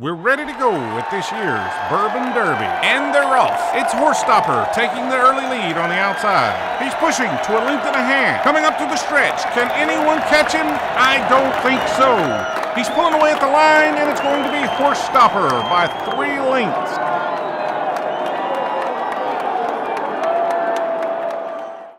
We're ready to go with this year's Bourbon Derby. And they're off. It's Horsestopper taking the early lead on the outside. He's pushing to a length and a half. Coming up to the stretch. Can anyone catch him? I don't think so. He's pulling away at the line, and it's going to be Horsestopper by three lengths.